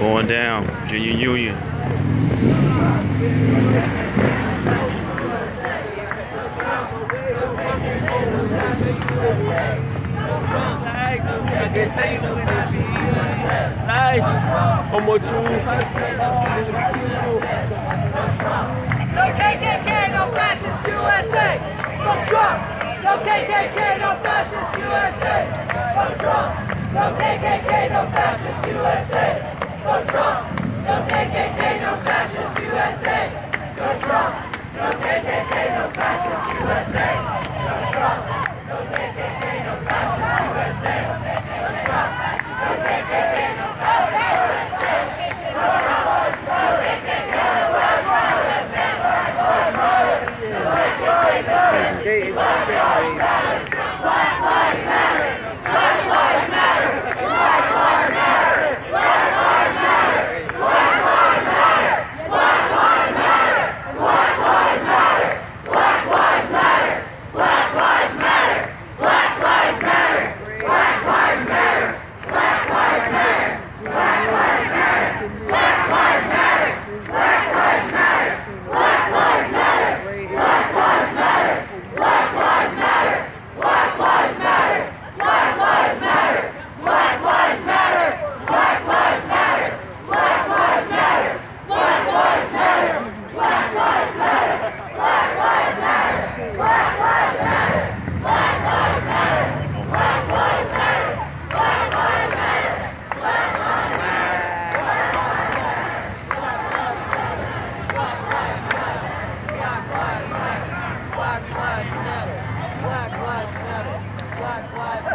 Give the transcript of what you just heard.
Going down, Virginia Union. Hey, one more two. No KKK, no fascist USA. Fuck Trump. No KKK, no fascist USA. Fuck Trump. No KKK, no fascist. The Trump, the KKK, the fascist USA. The Trump. fly, fly.